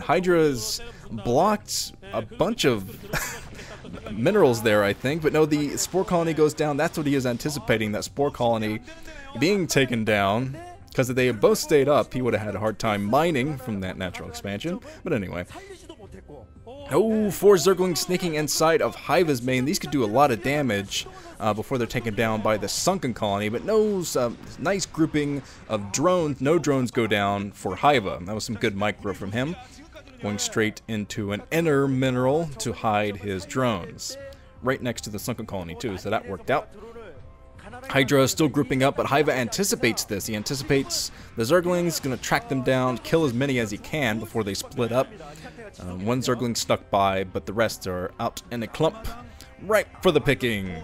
Hydra's blocked a bunch of minerals there, I think. But no, the Spore Colony goes down. That's what he is anticipating, that Spore Colony being taken down. Because if they had both stayed up, he would have had a hard time mining from that natural expansion. But anyway. Oh, four Zerglings sneaking inside of Hyvaa's main. These could do a lot of damage uh, before they're taken down by the Sunken Colony. But no, uh, nice grouping of drones. No drones go down for Hyvaa. That was some good micro from him. Going straight into an inner mineral to hide his drones. Right next to the Sunken Colony too, so that worked out. Hydra is still grouping up, but Hyvaa anticipates this. He anticipates the Zerglings, going to track them down, kill as many as he can before they split up. Um, one Zergling stuck by, but the rest are out in a clump. Right for the picking.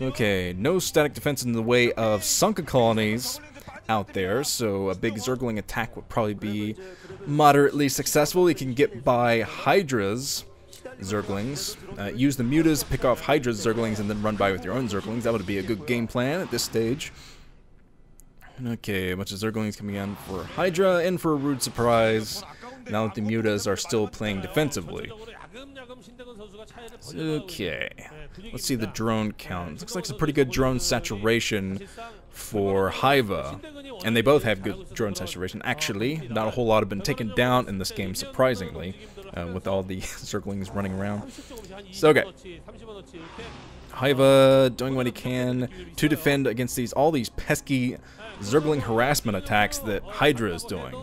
Okay, no static defense in the way of sunken colonies out there, so a big Zergling attack would probably be moderately successful. He can get by Hydras. Zerglings. Uh, use the mutas, pick off Hydra's Zerglings, and then run by with your own Zerglings. That would be a good game plan at this stage. Okay, a bunch of Zerglings coming in for Hydra, in for a rude surprise. Now that the mutas are still playing defensively. Okay, let's see the drone count. Looks like it's a pretty good drone saturation for Hyvaa. And they both have good drone saturation. Actually, not a whole lot have been taken down in this game, surprisingly uh, with all the Zerglings running around. So, okay. Hyvaa doing what he can to defend against these all these pesky Zergling harassment attacks that Hydra is doing.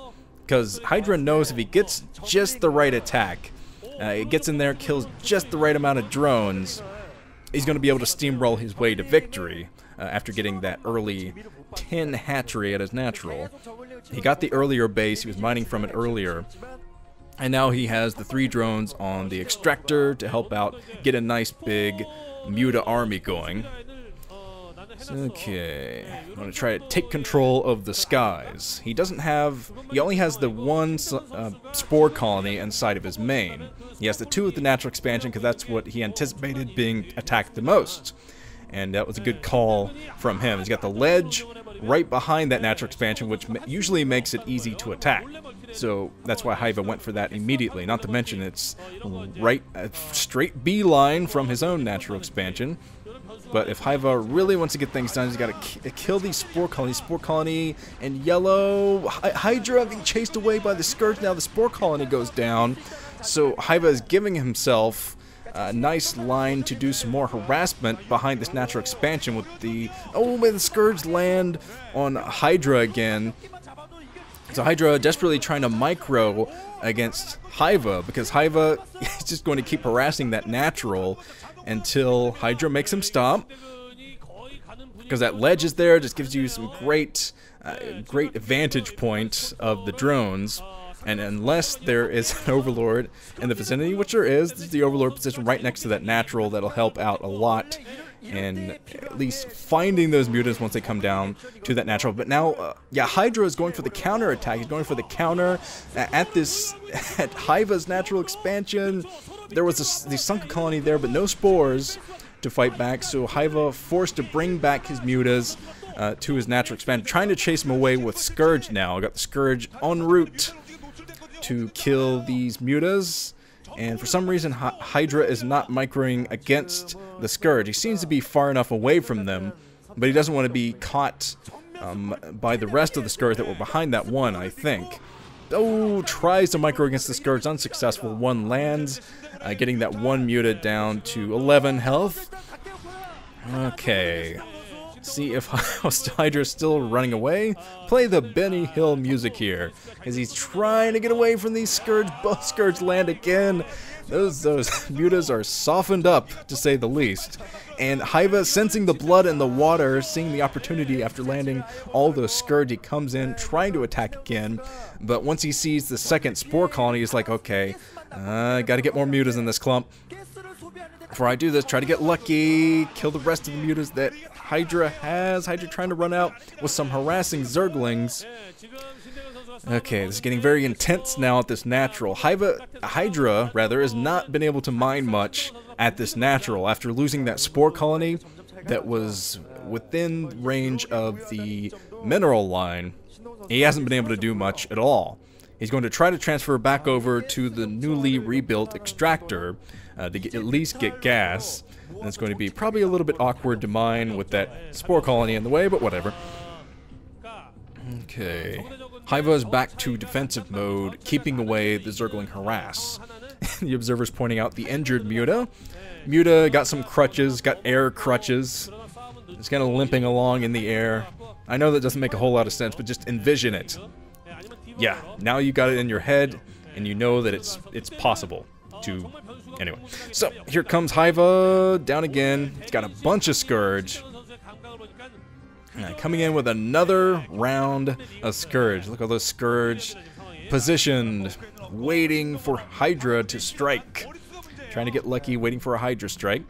Because Hydra knows if he gets just the right attack, uh, it gets in there, kills just the right amount of drones, he's going to be able to steamroll his way to victory uh, after getting that early 10 hatchery at his natural. He got the earlier base, he was mining from it earlier, and now he has the three drones on the extractor to help out get a nice big Muta army going. Okay, I'm gonna try to take control of the skies. He doesn't have, he only has the one uh, spore colony inside of his main. He has the two with the natural expansion because that's what he anticipated being attacked the most. And that was a good call from him. He's got the ledge right behind that natural expansion, which usually makes it easy to attack. So that's why Hyvaa went for that immediately. Not to mention it's right a straight beeline from his own natural expansion. But if Hyvaa really wants to get things done, he's got to kill these spore Colony. Spore colony and yellow. Hydra being chased away by the Scourge. Now the spore colony goes down. So Hyvaa is giving himself a nice line to do some more harassment behind this natural expansion with the... Oh, may the Scourge land on Hydra again. So Hydra desperately trying to micro against Hyvaa because Hyvaa is just going to keep harassing that natural until Hydra makes him stop. Because that ledge is there, just gives you some great, uh, great vantage point of the drones. And unless there is an Overlord in the vicinity, which there is, this is the Overlord position right next to that natural that'll help out a lot in at least finding those mutants once they come down to that natural. But now, uh, yeah, Hydra is going for the counter attack. He's going for the counter at this at Hyvaa's natural expansion. There was a, the sunken colony there, but no spores to fight back. So Hyvaa forced to bring back his mutas. Uh, to his natural expansion, trying to chase him away with Scourge now. I got the Scourge en route to kill these mutas. And for some reason, Hydra is not microing against the Scourge. He seems to be far enough away from them, but he doesn't want to be caught um, by the rest of the Scourge that were behind that one, I think. Oh, tries to micro against the Scourge, unsuccessful. One lands, uh, getting that one muted down to 11 health. Okay. See if Hydra's still running away. Play the Benny Hill music here. As he's trying to get away from these Scourge. Both Scourge land again. Those, those mutas are softened up, to say the least. And Hyvaa, sensing the blood in the water, seeing the opportunity after landing all those Scourge, he comes in, trying to attack again. But once he sees the second Spore Colony, he's like, okay, I uh, gotta get more mutas in this clump. Before I do this, try to get lucky, kill the rest of the mutas that Hydra has. Hydra trying to run out with some harassing Zerglings. Okay, this is getting very intense now at this natural. Hyvaa, Hydra, rather, has not been able to mine much at this natural after losing that spore colony that was within range of the mineral line. He hasn't been able to do much at all. He's going to try to transfer back over to the newly rebuilt extractor uh, to get, at least get gas. And it's going to be probably a little bit awkward to mine with that spore colony in the way, but whatever. Okay. Hyvaa is back to defensive mode, keeping away the Zergling harass. the observer's pointing out the injured Muta. Muta got some crutches, got air crutches. It's kind of limping along in the air. I know that doesn't make a whole lot of sense, but just envision it. Yeah, now you got it in your head, and you know that it's it's possible to... Anyway, so here comes Hyvaa down again. It's got a bunch of Scourge. Coming in with another round of Scourge. Look at those Scourge positioned, waiting for Hydra to strike. Trying to get lucky, waiting for a Hydra strike.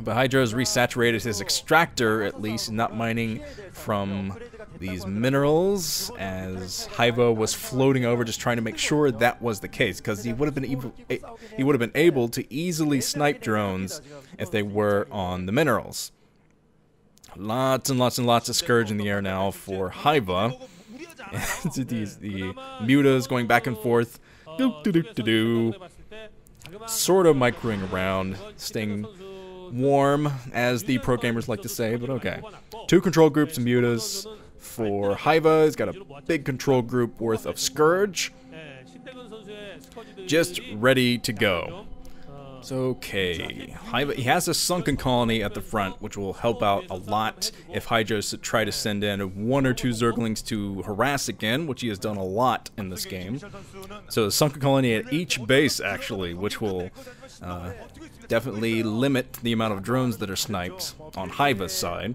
But Hydra has resaturated his extractor, at least, not mining from these minerals, as Hyvaa was floating over, just trying to make sure that was the case, because he would have been able, eh, he would have been able to easily snipe drones if they were on the minerals. Lots and lots and lots of Scourge in the air now for Hyvaa. These, the mutas going back and forth. Sort of microing around, staying warm, as the pro gamers like to say, but okay. Two control groups mutas for Hyvaa. He's got a big control group worth of Scourge. Just ready to go. It's okay. he has a sunken colony at the front, which will help out a lot if Hydros try to send in one or two Zerglings to harass again, which he has done a lot in this game. So a sunken colony at each base, actually, which will uh, definitely limit the amount of drones that are sniped on Hyvaa's side.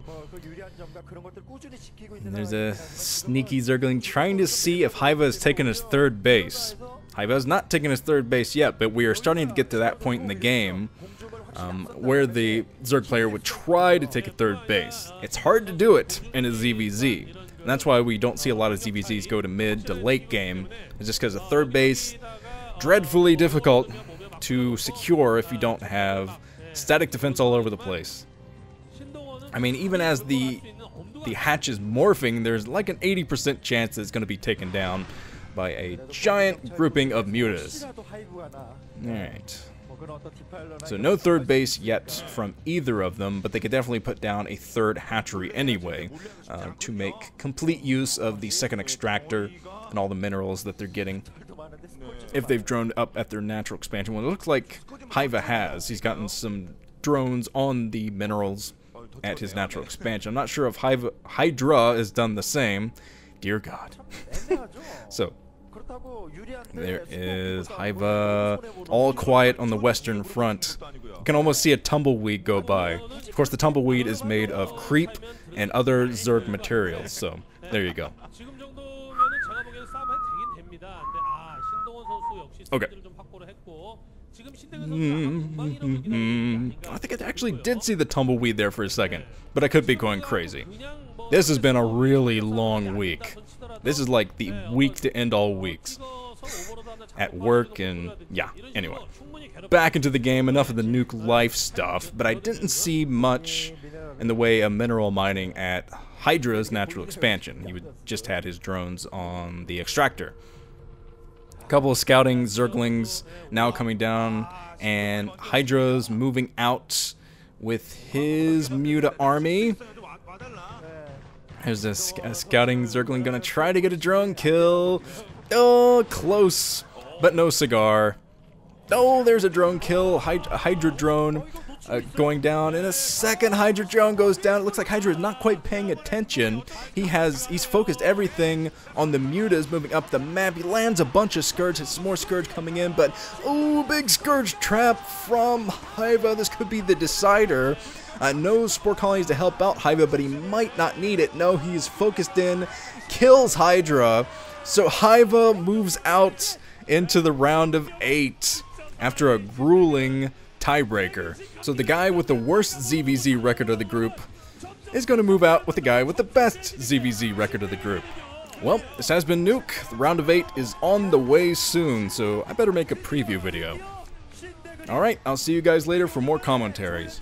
And there's a sneaky Zergling trying to see if Hyvaa has taken his third base. Hyvaa has not taking his third base yet, but we are starting to get to that point in the game um, where the Zerg player would try to take a third base. It's hard to do it in a ZVZ. And that's why we don't see a lot of ZVZs go to mid to late game. It's just because a third base, dreadfully difficult to secure if you don't have static defense all over the place. I mean, even as the the hatch is morphing, there's like an 80% chance that it's going to be taken down by a giant grouping of mutas. Alright. So no third base yet from either of them, but they could definitely put down a third hatchery anyway uh, to make complete use of the second extractor and all the minerals that they're getting. If they've droned up at their natural expansion, well, it looks like Hyvaa has. He's gotten some drones on the minerals at his natural expansion. I'm not sure if Hyvaa, Hydra has done the same. Dear God. so, there is Hyvaa, all quiet on the western front. You can almost see a tumbleweed go by. Of course, the tumbleweed is made of creep and other Zerg materials, so there you go. Okay. Mm-hmm. I think I actually did see the tumbleweed there for a second, but I could be going crazy. This has been a really long week. This is like the week to end all weeks. At work and yeah, anyway. Back into the game, enough of the nuke life stuff, but I didn't see much in the way of mineral mining at Hydra's natural expansion. He just had his drones on the extractor. A couple of scouting Zerglings now coming down, and Hydra's moving out with his Muta army. There's a, sc a scouting Zergling gonna try to get a drone kill. Oh, close, but no cigar. Oh, there's a drone kill, a Hydra drone uh, going down. In a second, Hydra drone goes down. It looks like Hydra is not quite paying attention. He has, he's focused everything on the mutas moving up the map. He lands a bunch of Scourge, has some more Scourge coming in, but, oh, big Scourge trap from Hyvaa. This could be the decider. Uh, no Spore Colonies to help out Hyvaa, but he might not need it. No, he's focused in, kills Hydra. So Hyvaa moves out into the round of eight after a grueling tiebreaker. So the guy with the worst ZVZ record of the group is going to move out with the guy with the best ZVZ record of the group. Well, this has been Nuke. The round of eight is on the way soon, so I better make a preview video. Alright, I'll see you guys later for more commentaries.